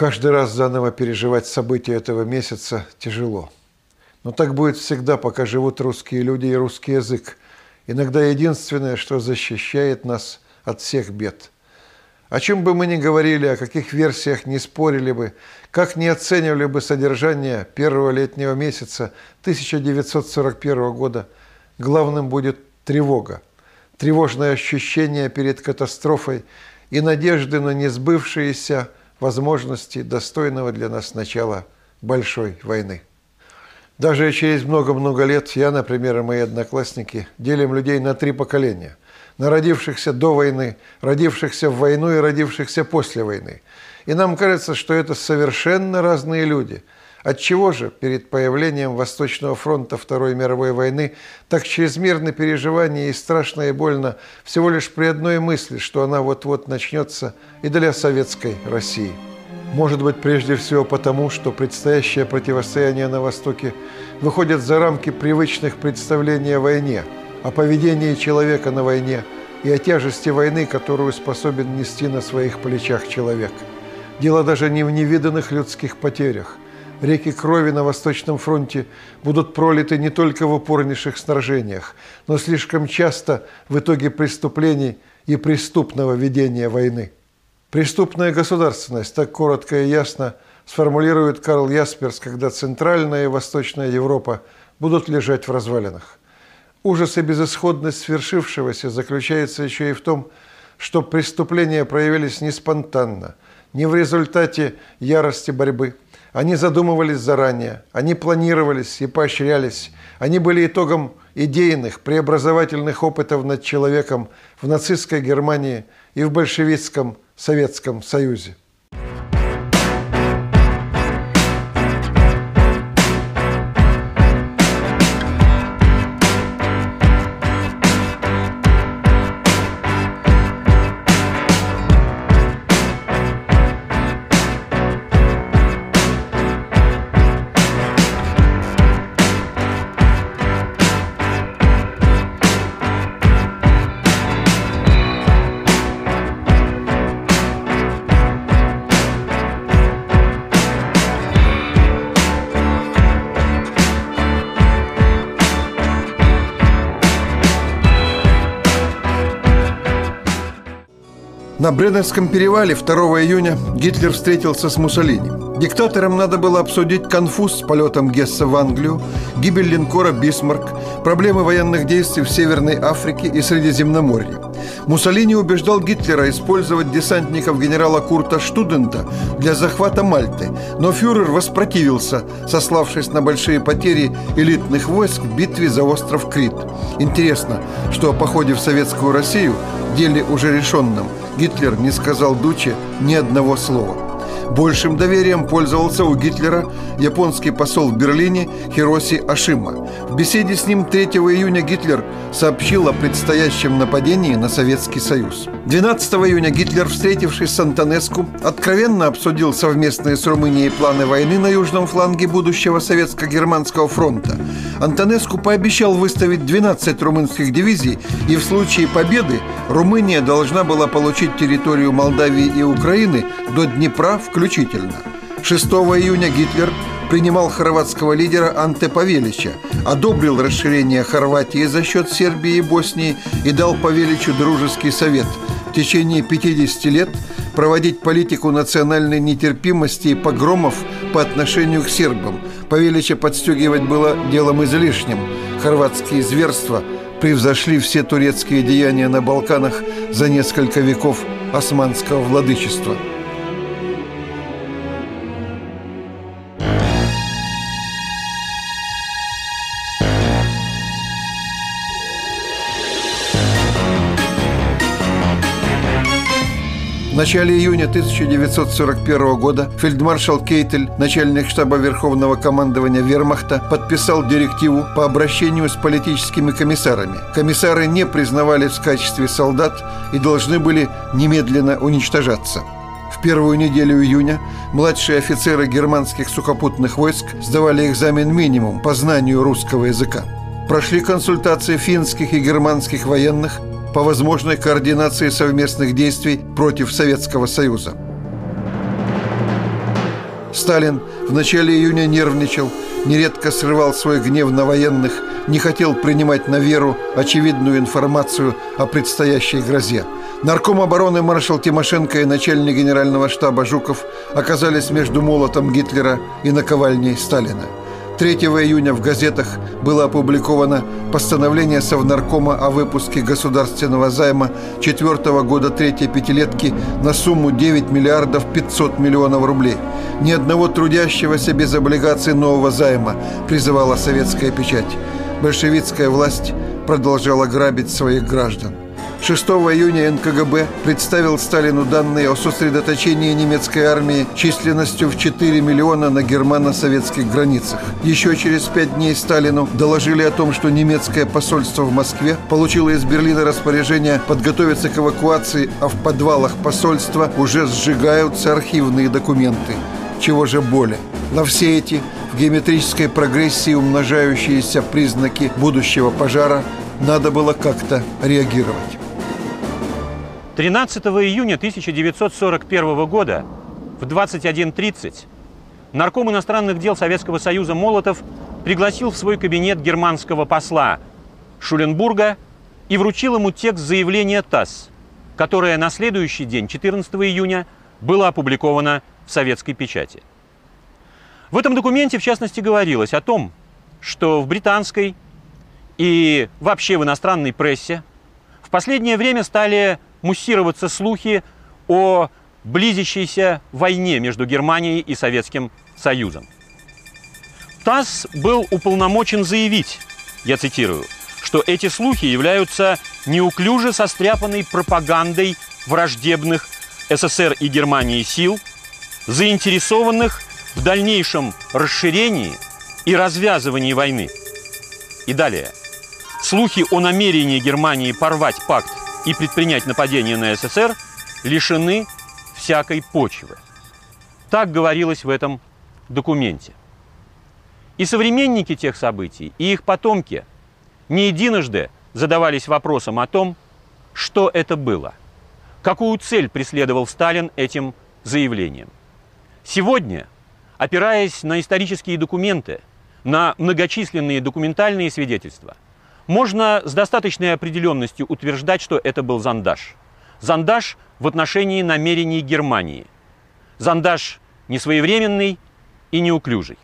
Каждый раз заново переживать события этого месяца тяжело. Но так будет всегда, пока живут русские люди и русский язык. Иногда единственное, что защищает нас от всех бед. О чем бы мы ни говорили, о каких версиях не спорили бы, как не оценивали бы содержание первого летнего месяца 1941 года, главным будет тревога. Тревожное ощущение перед катастрофой и надежды на несбывшиеся возможности достойного для нас начала большой войны. Даже через много-много лет я, например, и мои одноклассники делим людей на три поколения. На родившихся до войны, родившихся в войну и родившихся после войны. И нам кажется, что это совершенно разные люди – Отчего же перед появлением Восточного фронта Второй мировой войны так чрезмерно переживание и страшно и больно всего лишь при одной мысли, что она вот-вот начнется и для советской России? Может быть, прежде всего потому, что предстоящее противостояние на Востоке выходит за рамки привычных представлений о войне, о поведении человека на войне и о тяжести войны, которую способен нести на своих плечах человек. Дело даже не в невиданных людских потерях – Реки крови на Восточном фронте будут пролиты не только в упорнейших сражениях, но слишком часто в итоге преступлений и преступного ведения войны. Преступная государственность, так коротко и ясно сформулирует Карл Ясперс, когда Центральная и Восточная Европа будут лежать в развалинах. Ужас и безысходность свершившегося заключается еще и в том, что преступления проявились не спонтанно, не в результате ярости борьбы – они задумывались заранее, они планировались и поощрялись. Они были итогом идейных, преобразовательных опытов над человеком в нацистской Германии и в большевистском Советском Союзе. На Бреннерском перевале 2 июня Гитлер встретился с Муссолини. Диктаторам надо было обсудить конфуз с полетом Гесса в Англию, гибель линкора «Бисмарк», проблемы военных действий в Северной Африке и Средиземноморье. Муссолини убеждал Гитлера использовать десантников генерала Курта Штудента для захвата Мальты, но фюрер воспротивился, сославшись на большие потери элитных войск в битве за остров Крит. Интересно, что о походе в Советскую Россию, деле уже решенном, Гитлер не сказал Дуче ни одного слова. Большим доверием пользовался у Гитлера японский посол в Берлине Хироси Ашима. В беседе с ним 3 июня Гитлер сообщил о предстоящем нападении на Советский Союз. 12 июня Гитлер, встретившись с Антонеску, откровенно обсудил совместные с Румынией планы войны на южном фланге будущего Советско-Германского фронта. Антонеску пообещал выставить 12 румынских дивизий, и в случае победы Румыния должна была получить территорию Молдавии и Украины до Днепра включительно. 6 июня Гитлер принимал хорватского лидера Анте Павелича, одобрил расширение Хорватии за счет Сербии и Боснии и дал Павеличу дружеский совет в течение 50 лет проводить политику национальной нетерпимости и погромов по отношению к сербам. Павелича подстегивать было делом излишним. Хорватские зверства превзошли все турецкие деяния на Балканах за несколько веков османского владычества – начале июня 1941 года фельдмаршал Кейтель, начальник штаба Верховного командования Вермахта, подписал директиву по обращению с политическими комиссарами. Комиссары не признавались в качестве солдат и должны были немедленно уничтожаться. В первую неделю июня младшие офицеры германских сухопутных войск сдавали экзамен минимум по знанию русского языка. Прошли консультации финских и германских военных по возможной координации совместных действий против Советского Союза. Сталин в начале июня нервничал, нередко срывал свой гнев на военных, не хотел принимать на веру очевидную информацию о предстоящей грозе. Нарком обороны маршал Тимошенко и начальник генерального штаба Жуков оказались между молотом Гитлера и наковальней Сталина – 3 июня в газетах было опубликовано постановление Совнаркома о выпуске государственного займа четвертого года третьей пятилетки на сумму 9 миллиардов 500 миллионов рублей. Ни одного трудящегося без облигаций нового займа, призывала советская печать. Большевистская власть продолжала грабить своих граждан. 6 июня НКГБ представил Сталину данные о сосредоточении немецкой армии численностью в 4 миллиона на германо-советских границах. Еще через пять дней Сталину доложили о том, что немецкое посольство в Москве получило из Берлина распоряжение подготовиться к эвакуации, а в подвалах посольства уже сжигаются архивные документы. Чего же более? На все эти в геометрической прогрессии умножающиеся признаки будущего пожара надо было как-то реагировать. 13 июня 1941 года в 21.30 нарком иностранных дел Советского Союза Молотов пригласил в свой кабинет германского посла Шуленбурга и вручил ему текст заявления ТАСС, которое на следующий день, 14 июня, было опубликовано в советской печати. В этом документе, в частности, говорилось о том, что в британской и вообще в иностранной прессе в последнее время стали муссироваться слухи о близящейся войне между Германией и Советским Союзом. ТАСС был уполномочен заявить, я цитирую, что эти слухи являются неуклюже состряпанной пропагандой враждебных СССР и Германии сил, заинтересованных в дальнейшем расширении и развязывании войны. И далее. Слухи о намерении Германии порвать пакт и предпринять нападение на СССР лишены всякой почвы. Так говорилось в этом документе. И современники тех событий, и их потомки не единожды задавались вопросом о том, что это было, какую цель преследовал Сталин этим заявлением. Сегодня, опираясь на исторические документы, на многочисленные документальные свидетельства – можно с достаточной определенностью утверждать, что это был зондаж. Зондаж в отношении намерений Германии. Зондаж несвоевременный и неуклюжий.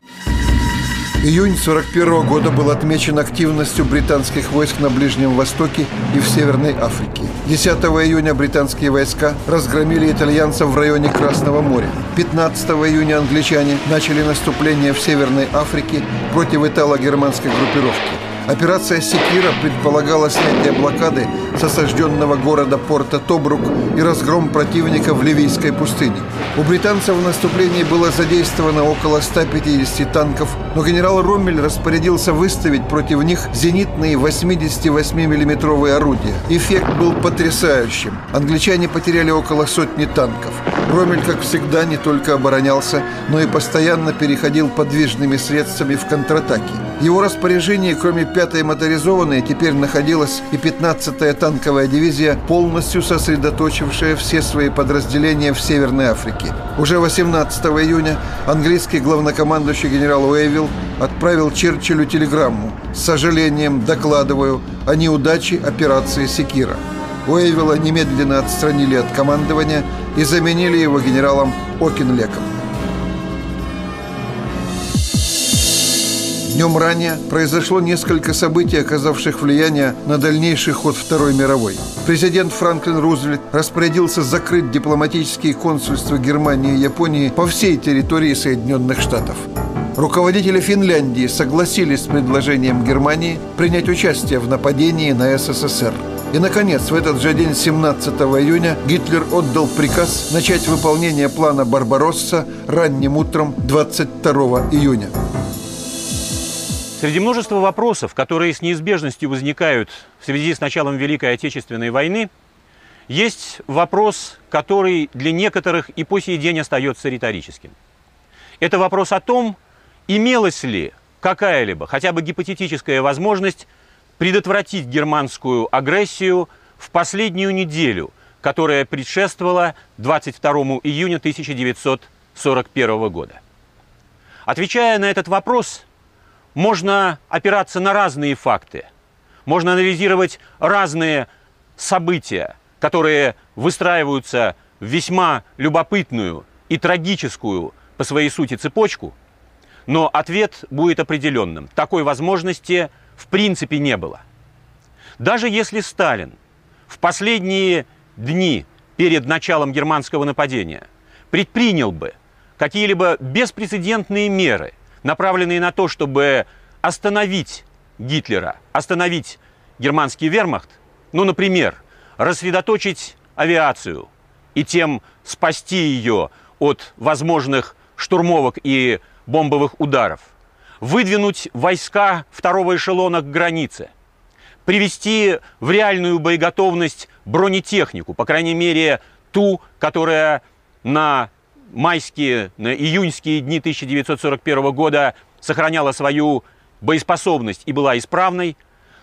Июнь 1941 года был отмечен активностью британских войск на Ближнем Востоке и в Северной Африке. 10 июня британские войска разгромили итальянцев в районе Красного моря. 15 июня англичане начали наступление в Северной Африке против итало-германской группировки. Операция «Секира» предполагала снятие блокады с осажденного города порта Тобрук и разгром противника в Ливийской пустыне. У британцев в наступлении было задействовано около 150 танков, но генерал Роммель распорядился выставить против них зенитные 88 миллиметровые орудия. Эффект был потрясающим. Англичане потеряли около сотни танков. Роммель, как всегда, не только оборонялся, но и постоянно переходил подвижными средствами в контратаки. Его распоряжении, кроме 5-й моторизованной, теперь находилась и 15-я танковая дивизия, полностью сосредоточившая все свои подразделения в Северной Африке. Уже 18 июня английский главнокомандующий генерал Уэйвилл отправил Черчиллю телеграмму «С сожалением докладываю о неудаче операции «Секира». Уэйвилла немедленно отстранили от командования и заменили его генералом Окинлеком. Днем ранее произошло несколько событий, оказавших влияние на дальнейший ход Второй мировой. Президент Франклин Рузвельт распорядился закрыть дипломатические консульства Германии и Японии по всей территории Соединенных Штатов. Руководители Финляндии согласились с предложением Германии принять участие в нападении на СССР. И, наконец, в этот же день, 17 июня, Гитлер отдал приказ начать выполнение плана «Барбаросса» ранним утром 22 июня. Среди множества вопросов, которые с неизбежностью возникают в связи с началом Великой Отечественной войны, есть вопрос, который для некоторых и по сей день остается риторическим. Это вопрос о том, имелась ли какая-либо, хотя бы гипотетическая возможность предотвратить германскую агрессию в последнюю неделю, которая предшествовала 22 июня 1941 года. Отвечая на этот вопрос, можно опираться на разные факты. Можно анализировать разные события, которые выстраиваются в весьма любопытную и трагическую по своей сути цепочку, но ответ будет определенным. Такой возможности в принципе не было. Даже если Сталин в последние дни перед началом германского нападения предпринял бы какие-либо беспрецедентные меры, направленные на то, чтобы остановить Гитлера, остановить германский вермахт, ну, например, рассредоточить авиацию и тем спасти ее от возможных штурмовок и бомбовых ударов, выдвинуть войска второго эшелона к границе, привести в реальную боеготовность бронетехнику, по крайней мере, ту, которая на майские, на июньские дни 1941 года сохраняла свою боеспособность и была исправной,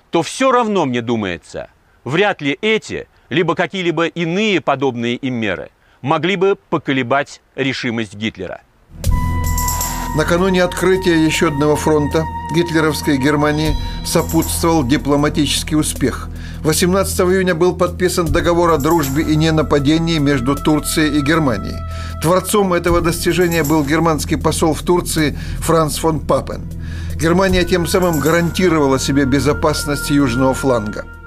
то все равно, мне думается, вряд ли эти, либо какие-либо иные подобные им меры могли бы поколебать решимость Гитлера. Накануне открытия еще одного фронта гитлеровской Германии сопутствовал дипломатический успех. 18 июня был подписан договор о дружбе и ненападении между Турцией и Германией. Творцом этого достижения был германский посол в Турции Франц фон Папен. Германия тем самым гарантировала себе безопасность южного фланга –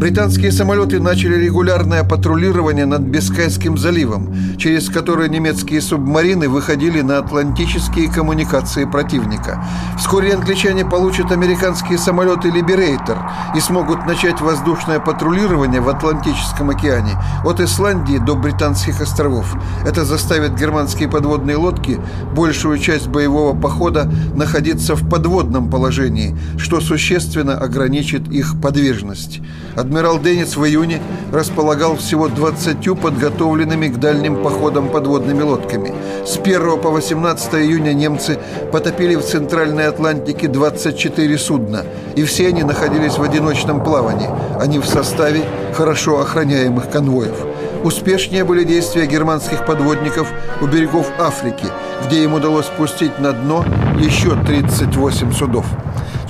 Британские самолеты начали регулярное патрулирование над Бискайским заливом, через который немецкие субмарины выходили на атлантические коммуникации противника. Вскоре англичане получат американские самолеты «Либерейтор» и смогут начать воздушное патрулирование в Атлантическом океане от Исландии до Британских островов. Это заставит германские подводные лодки большую часть боевого похода находиться в подводном положении, что существенно ограничит их подвижность. Адмирал Деннис в июне располагал всего 20 подготовленными к дальним походам подводными лодками. С 1 по 18 июня немцы потопили в Центральной Атлантике 24 судна, и все они находились в одиночном плавании, а не в составе хорошо охраняемых конвоев. Успешнее были действия германских подводников у берегов Африки, где им удалось спустить на дно еще 38 судов.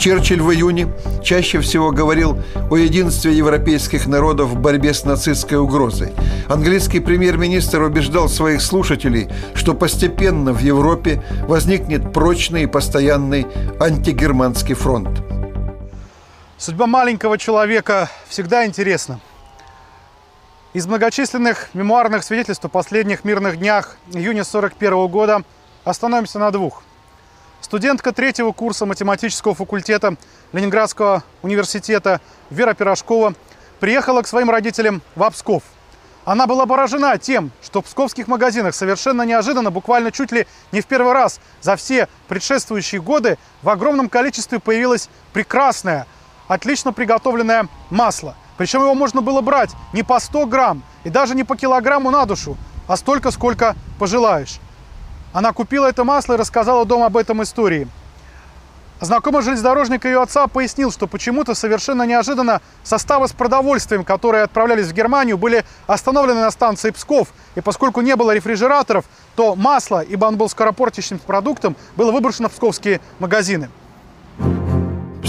Черчилль в июне чаще всего говорил о единстве европейских народов в борьбе с нацистской угрозой. Английский премьер-министр убеждал своих слушателей, что постепенно в Европе возникнет прочный и постоянный антигерманский фронт. Судьба маленького человека всегда интересна. Из многочисленных мемуарных свидетельств о последних мирных днях июня 1941 года остановимся на двух – Студентка третьего курса математического факультета Ленинградского университета Вера Пирожкова приехала к своим родителям в Псков. Она была поражена тем, что в псковских магазинах совершенно неожиданно, буквально чуть ли не в первый раз за все предшествующие годы в огромном количестве появилось прекрасное, отлично приготовленное масло. Причем его можно было брать не по 100 грамм и даже не по килограмму на душу, а столько, сколько пожелаешь. Она купила это масло и рассказала дома об этом истории. Знакомый железнодорожник ее отца пояснил, что почему-то совершенно неожиданно составы с продовольствием, которые отправлялись в Германию, были остановлены на станции Псков. И поскольку не было рефрижераторов, то масло, ибо он был скоропортящимся продуктом, было выброшено в псковские магазины.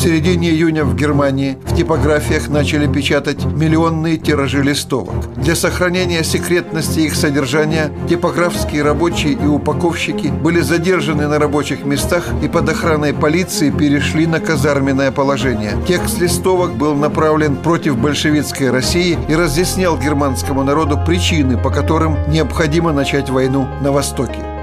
Середине июня в Германии в типографиях начали печатать миллионные тиражи листовок. Для сохранения секретности их содержания типографские рабочие и упаковщики были задержаны на рабочих местах и под охраной полиции перешли на казарменное положение. Текст листовок был направлен против большевистской России и разъяснял германскому народу причины, по которым необходимо начать войну на Востоке.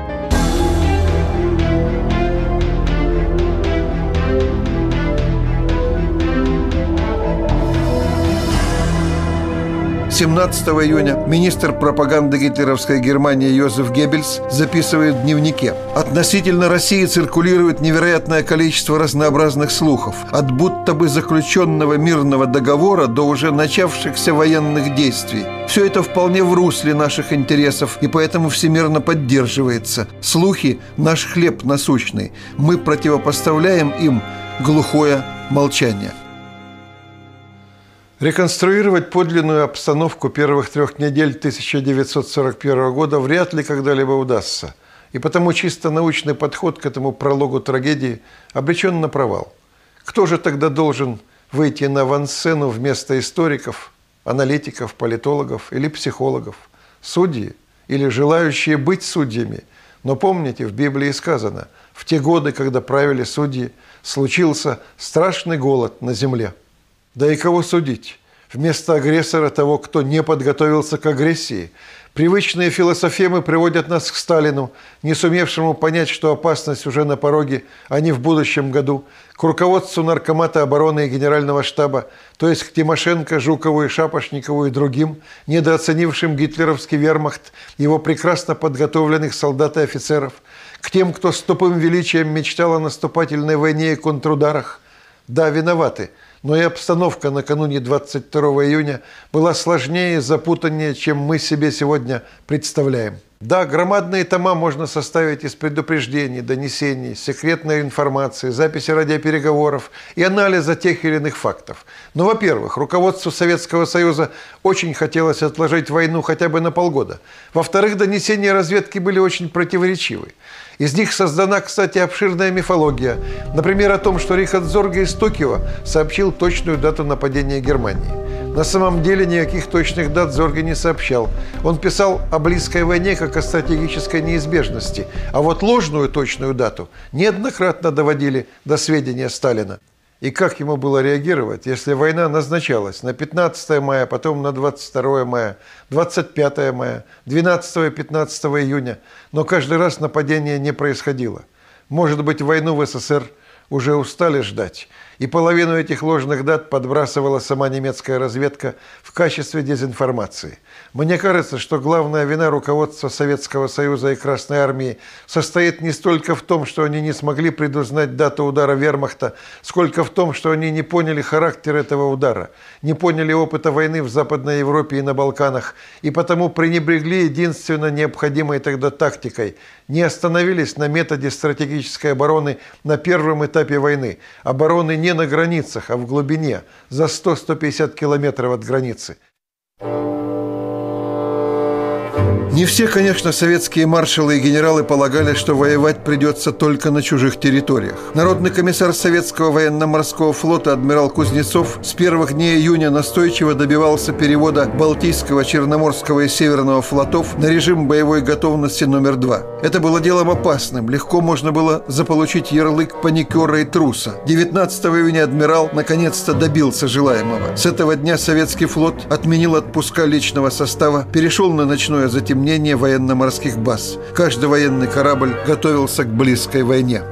17 июня министр пропаганды гитлеровской Германии Йозеф Геббельс записывает в дневнике. Относительно России циркулирует невероятное количество разнообразных слухов. От будто бы заключенного мирного договора до уже начавшихся военных действий. Все это вполне в русле наших интересов и поэтому всемирно поддерживается. Слухи – наш хлеб насущный. Мы противопоставляем им глухое молчание. Реконструировать подлинную обстановку первых трех недель 1941 года вряд ли когда-либо удастся. И потому чисто научный подход к этому прологу трагедии обречен на провал. Кто же тогда должен выйти на авансцену вместо историков, аналитиков, политологов или психологов? Судьи или желающие быть судьями? Но помните, в Библии сказано, в те годы, когда правили судьи, случился страшный голод на земле. Да и кого судить? Вместо агрессора того, кто не подготовился к агрессии – Привычные философемы приводят нас к Сталину, не сумевшему понять, что опасность уже на пороге, а не в будущем году, к руководству Наркомата обороны и Генерального штаба, то есть к Тимошенко, Жукову и Шапошникову и другим, недооценившим гитлеровский вермахт, его прекрасно подготовленных солдат и офицеров, к тем, кто с тупым величием мечтал о наступательной войне и контрударах. Да, виноваты – но и обстановка накануне 22 июня была сложнее и запутаннее, чем мы себе сегодня представляем. Да, громадные тома можно составить из предупреждений, донесений, секретной информации, записи радиопереговоров и анализа тех или иных фактов. Но, во-первых, руководству Советского Союза очень хотелось отложить войну хотя бы на полгода. Во-вторых, донесения разведки были очень противоречивы. Из них создана, кстати, обширная мифология. Например, о том, что Рихард Зорге из Токио сообщил точную дату нападения Германии. На самом деле никаких точных дат Зорге не сообщал. Он писал о близкой войне как о стратегической неизбежности, а вот ложную точную дату неоднократно доводили до сведения Сталина. И как ему было реагировать, если война назначалась на 15 мая, потом на 22 мая, 25 мая, 12 и 15 июня, но каждый раз нападение не происходило? Может быть, войну в СССР уже устали ждать, и половину этих ложных дат подбрасывала сама немецкая разведка в качестве дезинформации. Мне кажется, что главная вина руководства Советского Союза и Красной Армии состоит не столько в том, что они не смогли предузнать дату удара вермахта, сколько в том, что они не поняли характер этого удара, не поняли опыта войны в Западной Европе и на Балканах, и потому пренебрегли единственно необходимой тогда тактикой, не остановились на методе стратегической обороны на первом этапе войны, обороны не не на границах, а в глубине, за 100-150 километров от границы. Не все, конечно, советские маршалы и генералы полагали, что воевать придется только на чужих территориях. Народный комиссар Советского военно-морского флота адмирал Кузнецов с первых дней июня настойчиво добивался перевода Балтийского, Черноморского и Северного флотов на режим боевой готовности номер два. Это было делом опасным, легко можно было заполучить ярлык паникера и труса. 19 июня адмирал наконец-то добился желаемого. С этого дня советский флот отменил отпуска личного состава, перешел на ночное затемнение применение военно-морских баз. Каждый военный корабль готовился к близкой войне.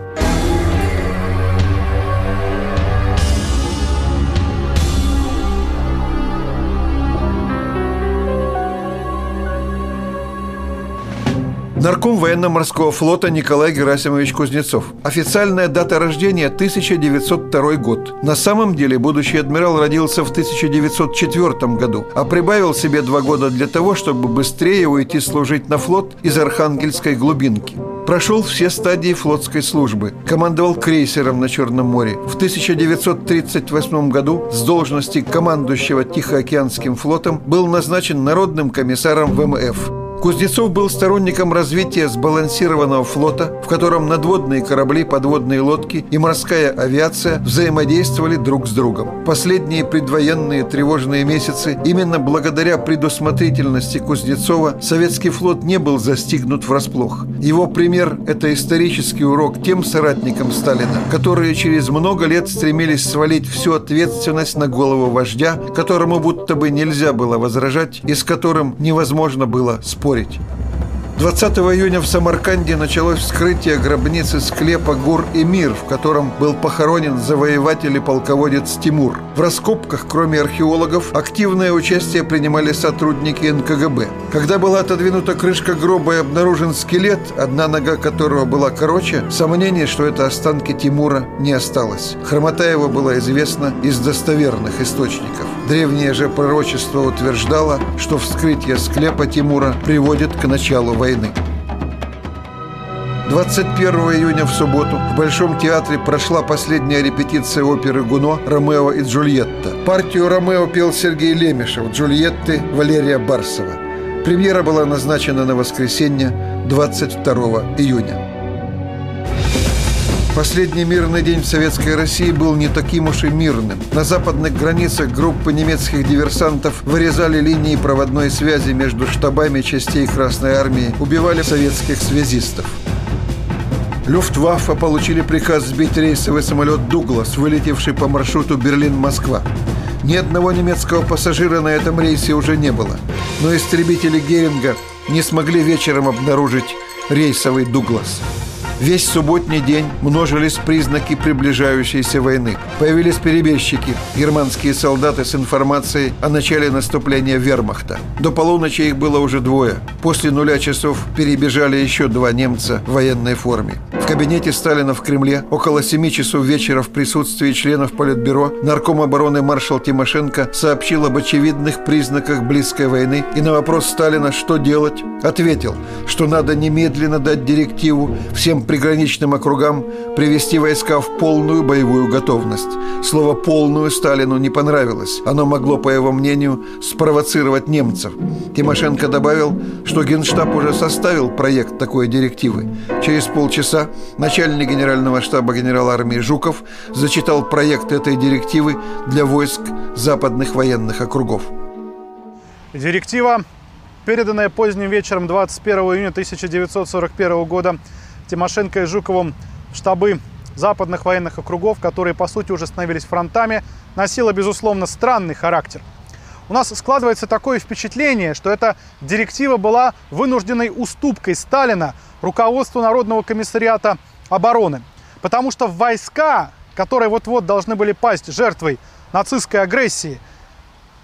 Нарком военно-морского флота Николай Герасимович Кузнецов. Официальная дата рождения – 1902 год. На самом деле будущий адмирал родился в 1904 году, а прибавил себе два года для того, чтобы быстрее уйти служить на флот из Архангельской глубинки. Прошел все стадии флотской службы. Командовал крейсером на Черном море. В 1938 году с должности командующего Тихоокеанским флотом был назначен народным комиссаром ВМФ. Кузнецов был сторонником развития сбалансированного флота, в котором надводные корабли, подводные лодки и морская авиация взаимодействовали друг с другом. Последние предвоенные тревожные месяцы именно благодаря предусмотрительности Кузнецова советский флот не был застигнут врасплох. Его пример – это исторический урок тем соратникам Сталина, которые через много лет стремились свалить всю ответственность на голову вождя, которому будто бы нельзя было возражать и с которым невозможно было спорить спорить. 20 июня в Самарканде началось вскрытие гробницы склепа Гур и Мир, в котором был похоронен завоеватель и полководец Тимур. В раскопках, кроме археологов, активное участие принимали сотрудники НКГБ. Когда была отодвинута крышка гроба и обнаружен скелет, одна нога которого была короче, сомнений, что это останки Тимура, не осталось. Хромота его была известна из достоверных источников. Древнее же пророчество утверждало, что вскрытие склепа Тимура приводит к началу войны. 21 июня в субботу в Большом театре прошла последняя репетиция оперы Гуно «Ромео и Джульетта». Партию Ромео пел Сергей Лемешев, Джульетты – Валерия Барсова. Премьера была назначена на воскресенье 22 июня. Последний мирный день в Советской России был не таким уж и мирным. На западных границах группы немецких диверсантов вырезали линии проводной связи между штабами частей Красной Армии, убивали советских связистов. Люфтваффе получили приказ сбить рейсовый самолет «Дуглас», вылетевший по маршруту Берлин-Москва. Ни одного немецкого пассажира на этом рейсе уже не было. Но истребители Геринга не смогли вечером обнаружить рейсовый «Дуглас». Весь субботний день множились признаки приближающейся войны. Появились перебежчики, германские солдаты с информацией о начале наступления вермахта. До полуночи их было уже двое. После нуля часов перебежали еще два немца в военной форме. В кабинете Сталина в Кремле около 7 часов вечера в присутствии членов Политбюро нарком обороны маршал Тимошенко сообщил об очевидных признаках близкой войны и на вопрос Сталина, что делать, ответил, что надо немедленно дать директиву всем приграничным округам привести войска в полную боевую готовность. Слово «полную» Сталину не понравилось. Оно могло, по его мнению, спровоцировать немцев. Тимошенко добавил, что Генштаб уже составил проект такой директивы. Через полчаса начальник генерального штаба генерал армии Жуков зачитал проект этой директивы для войск западных военных округов. Директива, переданная поздним вечером 21 июня 1941 года Тимошенко и Жуковым в штабы западных военных округов, которые по сути уже становились фронтами, носила, безусловно, странный характер. У нас складывается такое впечатление, что эта директива была вынужденной уступкой Сталина руководству Народного комиссариата обороны. Потому что войска, которые вот-вот должны были пасть жертвой нацистской агрессии,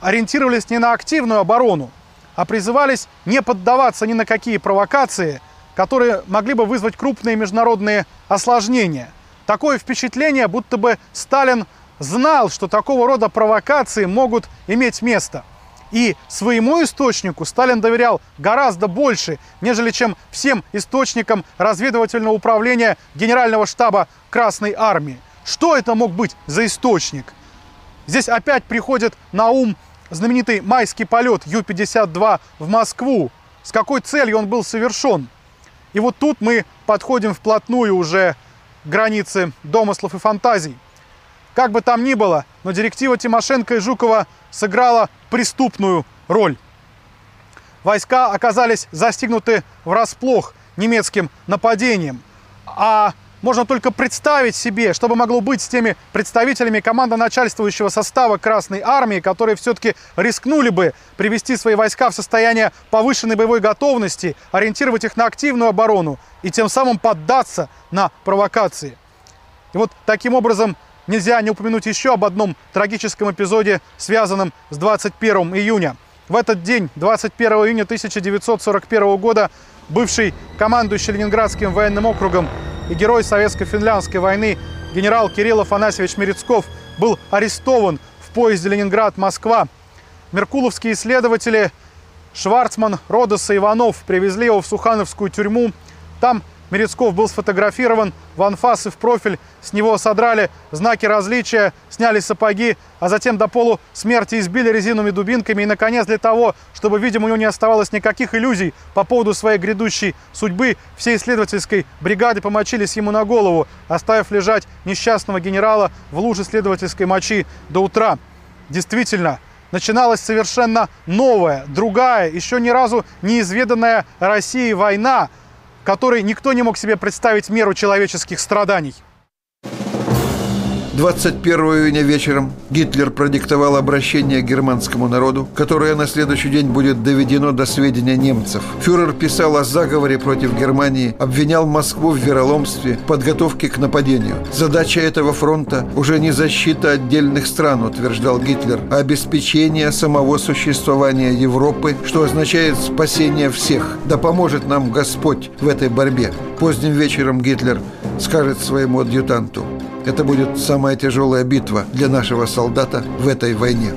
ориентировались не на активную оборону, а призывались не поддаваться ни на какие провокации – которые могли бы вызвать крупные международные осложнения. Такое впечатление, будто бы Сталин знал, что такого рода провокации могут иметь место. И своему источнику Сталин доверял гораздо больше, нежели чем всем источникам разведывательного управления Генерального штаба Красной Армии. Что это мог быть за источник? Здесь опять приходит на ум знаменитый майский полет Ю-52 в Москву. С какой целью он был совершен? И вот тут мы подходим вплотную уже к границе домыслов и фантазий. Как бы там ни было, но директива Тимошенко и Жукова сыграла преступную роль. Войска оказались застигнуты врасплох немецким нападением, а можно только представить себе, что бы могло быть с теми представителями командно-начальствующего состава Красной Армии, которые все-таки рискнули бы привести свои войска в состояние повышенной боевой готовности, ориентировать их на активную оборону и тем самым поддаться на провокации. И вот таким образом нельзя не упомянуть еще об одном трагическом эпизоде, связанном с 21 июня. В этот день, 21 июня 1941 года, бывший командующий Ленинградским военным округом и герой Советско-финляндской войны генерал Кирилл Афанасьевич Мерецков был арестован в поезде Ленинград-Москва. Меркуловские исследователи Шварцман, Родос и Иванов привезли его в Сухановскую тюрьму. Там Мерецков был сфотографирован в анфас и в профиль. С него содрали знаки различия, сняли сапоги, а затем до полу смерти избили резиновыми дубинками. И, наконец, для того, чтобы, видимо, у него не оставалось никаких иллюзий по поводу своей грядущей судьбы, всей исследовательской бригады помочились ему на голову, оставив лежать несчастного генерала в луже следовательской мочи до утра. Действительно, начиналась совершенно новая, другая, еще ни разу неизведанная России война – которой никто не мог себе представить меру человеческих страданий. 21 июня вечером Гитлер продиктовал обращение к германскому народу, которое на следующий день будет доведено до сведения немцев. Фюрер писал о заговоре против Германии, обвинял Москву в вероломстве, подготовке к нападению. Задача этого фронта уже не защита отдельных стран, утверждал Гитлер, а обеспечение самого существования Европы, что означает спасение всех. Да поможет нам Господь в этой борьбе. Поздним вечером Гитлер скажет своему адъютанту – это будет самая тяжелая битва для нашего солдата в этой войне.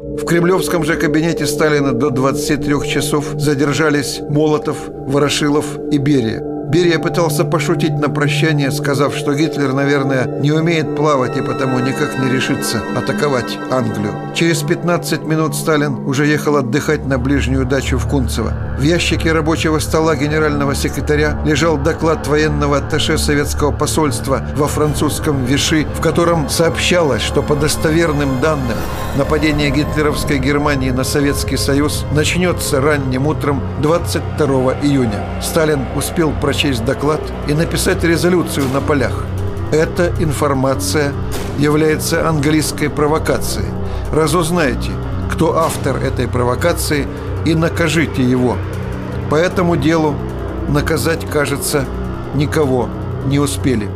В кремлевском же кабинете Сталина до 23 часов задержались Молотов, Ворошилов и Берия. Берия пытался пошутить на прощание, сказав, что Гитлер, наверное, не умеет плавать и потому никак не решится атаковать Англию. Через 15 минут Сталин уже ехал отдыхать на ближнюю дачу в Кунцево. В ящике рабочего стола генерального секретаря лежал доклад военного атташе советского посольства во французском Виши, в котором сообщалось, что по достоверным данным нападение гитлеровской Германии на Советский Союз начнется ранним утром 22 июня. Сталин успел прочитать прочесть доклад и написать резолюцию на полях. Эта информация является английской провокацией. Разузнайте, кто автор этой провокации и накажите его. По этому делу наказать, кажется, никого не успели.